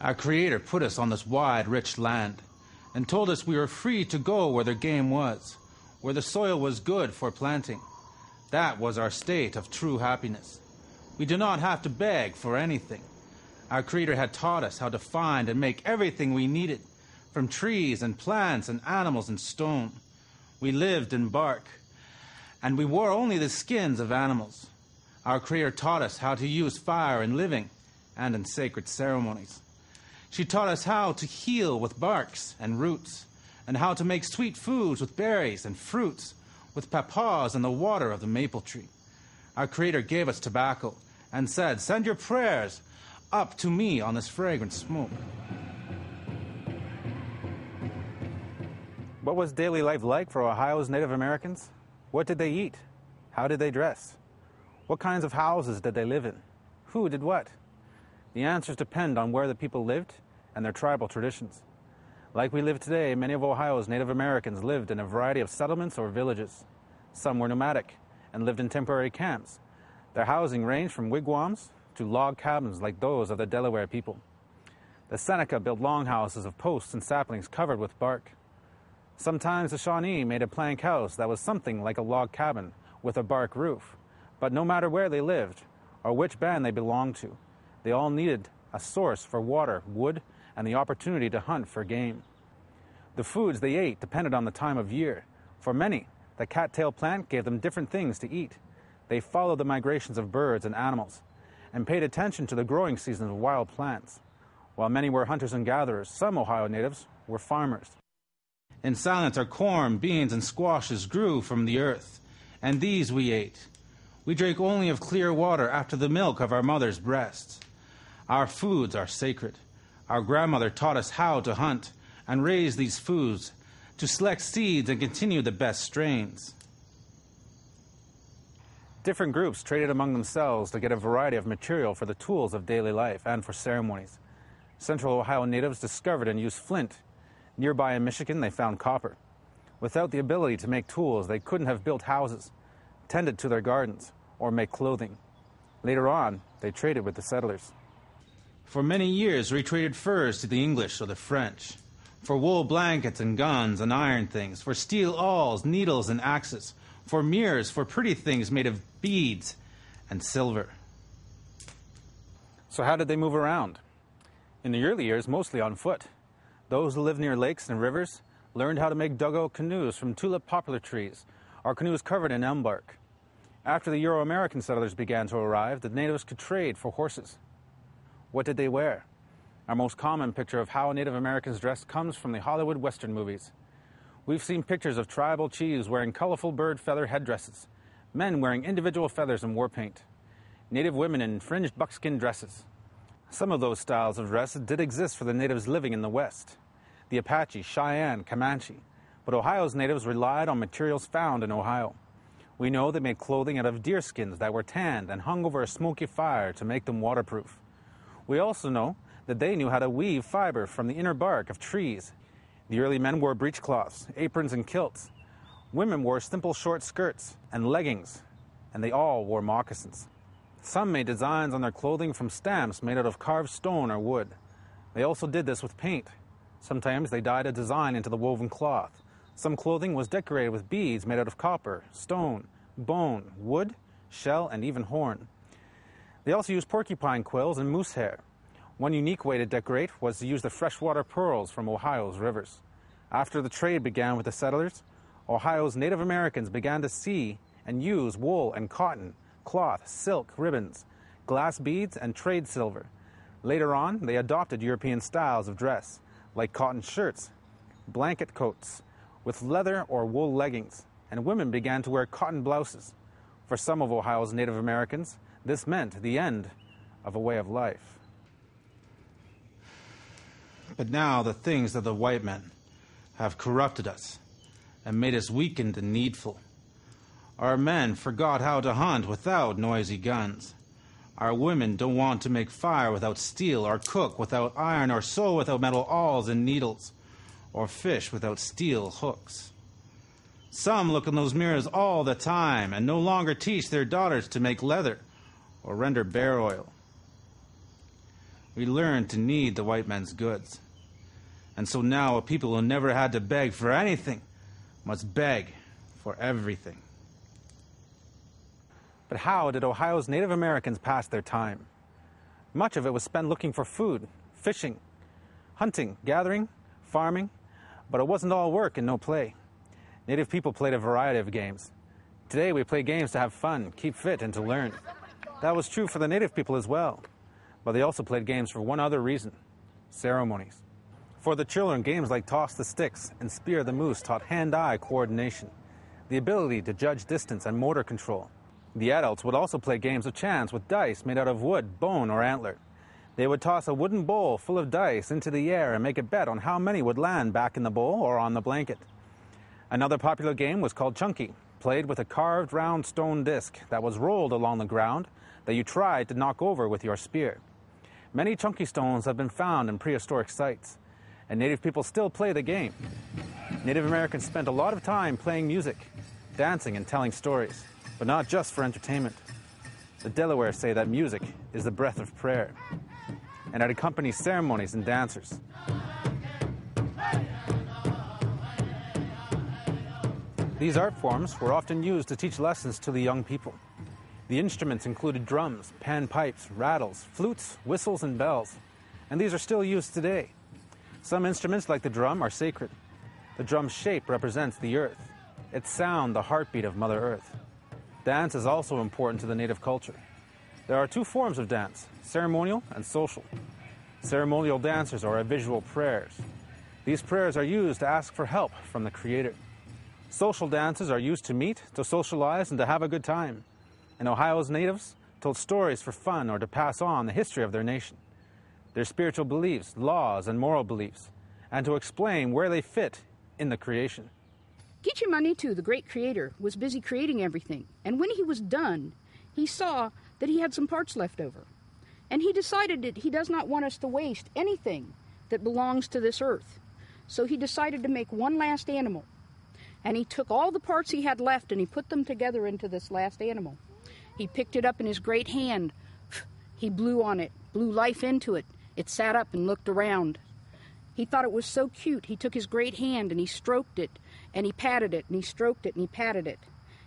Our Creator put us on this wide, rich land and told us we were free to go where the game was, where the soil was good for planting. That was our state of true happiness. We did not have to beg for anything. Our Creator had taught us how to find and make everything we needed, from trees and plants and animals and stone. We lived in bark, and we wore only the skins of animals. Our Creator taught us how to use fire in living and in sacred ceremonies. She taught us how to heal with barks and roots, and how to make sweet foods with berries and fruits, with papaws and the water of the maple tree. Our Creator gave us tobacco and said, Send your prayers up to me on this fragrant smoke. What was daily life like for Ohio's Native Americans? What did they eat? How did they dress? What kinds of houses did they live in? Who did what? The answers depend on where the people lived and their tribal traditions. Like we live today, many of Ohio's Native Americans lived in a variety of settlements or villages. Some were nomadic and lived in temporary camps. Their housing ranged from wigwams to log cabins like those of the Delaware people. The Seneca built longhouses of posts and saplings covered with bark. Sometimes the Shawnee made a plank house that was something like a log cabin with a bark roof. But no matter where they lived or which band they belonged to, they all needed a source for water, wood, and the opportunity to hunt for game. The foods they ate depended on the time of year. For many, the cattail plant gave them different things to eat. They followed the migrations of birds and animals and paid attention to the growing seasons of wild plants. While many were hunters and gatherers, some Ohio natives were farmers. In silence, our corn, beans, and squashes grew from the earth, and these we ate. We drank only of clear water after the milk of our mother's breasts. Our foods are sacred. Our grandmother taught us how to hunt and raise these foods, to select seeds and continue the best strains. Different groups traded among themselves to get a variety of material for the tools of daily life and for ceremonies. Central Ohio natives discovered and used flint Nearby in Michigan, they found copper. Without the ability to make tools, they couldn't have built houses, tended to their gardens, or make clothing. Later on, they traded with the settlers. For many years, we traded furs to the English or the French. For wool blankets and guns and iron things, for steel awls, needles, and axes, for mirrors, for pretty things made of beads and silver. So, how did they move around? In the early years, mostly on foot. Those who lived near lakes and rivers learned how to make dugout canoes from tulip poplar trees, or canoes covered in elm bark. After the Euro American settlers began to arrive, the natives could trade for horses. What did they wear? Our most common picture of how Native Americans dressed comes from the Hollywood Western movies. We've seen pictures of tribal chiefs wearing colorful bird feather headdresses, men wearing individual feathers and war paint, native women in fringed buckskin dresses. Some of those styles of dress did exist for the natives living in the West the Apache, Cheyenne, Comanche, but Ohio's natives relied on materials found in Ohio. We know they made clothing out of deer skins that were tanned and hung over a smoky fire to make them waterproof. We also know that they knew how to weave fiber from the inner bark of trees. The early men wore breechcloths, aprons, and kilts. Women wore simple short skirts and leggings, and they all wore moccasins. Some made designs on their clothing from stamps made out of carved stone or wood. They also did this with paint. Sometimes they dyed a design into the woven cloth. Some clothing was decorated with beads made out of copper, stone, bone, wood, shell, and even horn. They also used porcupine quills and moose hair. One unique way to decorate was to use the freshwater pearls from Ohio's rivers. After the trade began with the settlers, Ohio's Native Americans began to see and use wool and cotton, cloth, silk, ribbons, glass beads, and trade silver. Later on, they adopted European styles of dress like cotton shirts, blanket coats with leather or wool leggings, and women began to wear cotton blouses. For some of Ohio's Native Americans, this meant the end of a way of life. But now the things of the white men have corrupted us and made us weakened and needful. Our men forgot how to hunt without noisy guns. Our women don't want to make fire without steel, or cook without iron, or sew without metal awls and needles, or fish without steel hooks. Some look in those mirrors all the time and no longer teach their daughters to make leather or render bear oil. we learned to need the white man's goods. And so now a people who never had to beg for anything must beg for everything. But how did Ohio's Native Americans pass their time? Much of it was spent looking for food, fishing, hunting, gathering, farming, but it wasn't all work and no play. Native people played a variety of games. Today we play games to have fun, keep fit, and to learn. That was true for the native people as well. But they also played games for one other reason ceremonies. For the children, games like toss the sticks and spear the moose taught hand eye coordination, the ability to judge distance and motor control. The adults would also play games of chance with dice made out of wood, bone, or antler. They would toss a wooden bowl full of dice into the air and make a bet on how many would land back in the bowl or on the blanket. Another popular game was called Chunky, played with a carved round stone disc that was rolled along the ground that you tried to knock over with your spear. Many chunky stones have been found in prehistoric sites, and Native people still play the game. Native Americans spent a lot of time playing music, dancing, and telling stories, but not just for entertainment. The Delaware say that music is the breath of prayer, and it accompanies ceremonies and dancers. These art forms were often used to teach lessons to the young people. The instruments included drums, panpipes, rattles, flutes, whistles, and bells, and these are still used today. Some instruments, like the drum, are sacred. The drum's shape represents the earth, its sound, the heartbeat of Mother Earth. Dance is also important to the native culture. There are two forms of dance ceremonial and social. Ceremonial dances are visual prayers. These prayers are used to ask for help from the Creator. Social dances are used to meet, to socialize, and to have a good time. And Ohio's natives told stories for fun or to pass on the history of their nation, their spiritual beliefs, laws, and moral beliefs, and to explain where they fit in the creation. Gitche Manitou, the great creator, was busy creating everything, and when he was done, he saw that he had some parts left over. And he decided that he does not want us to waste anything that belongs to this earth. So he decided to make one last animal and he took all the parts he had left and he put them together into this last animal. He picked it up in his great hand. He blew on it, blew life into it. It sat up and looked around. He thought it was so cute. He took his great hand and he stroked it, and he patted it, and he stroked it, and he patted it.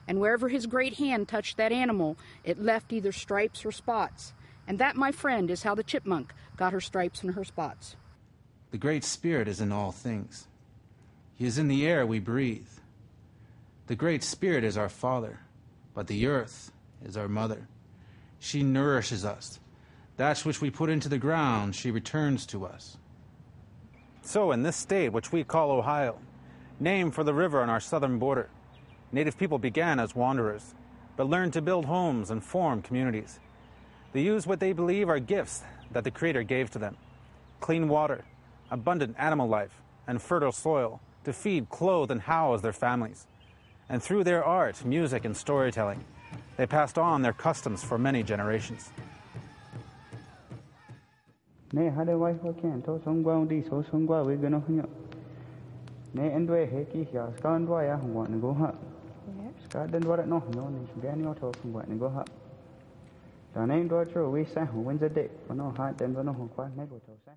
And wherever his great hand touched that animal, it left either stripes or spots. And that, my friend, is how the chipmunk got her stripes and her spots. The Great Spirit is in all things. He is in the air we breathe. The Great Spirit is our Father, but the earth is our mother. She nourishes us. That which we put into the ground, she returns to us. So, in this state, which we call Ohio, named for the river on our southern border, native people began as wanderers, but learned to build homes and form communities. They use what they believe are gifts that the Creator gave to them clean water, abundant animal life, and fertile soil to feed, clothe, and house their families and through their art, music, and storytelling, they passed on their customs for many generations. Ne hade wai ho ken to songwa di so songwa we gano hnya. Ne endwe he ki ya skan dwa ya hwa ne go ha. Ska den dwa no no ne shga ni to hwa ne go ha. Da ne dwa tro we sa ho wen za de no ha den no ho kwa ne go to sa.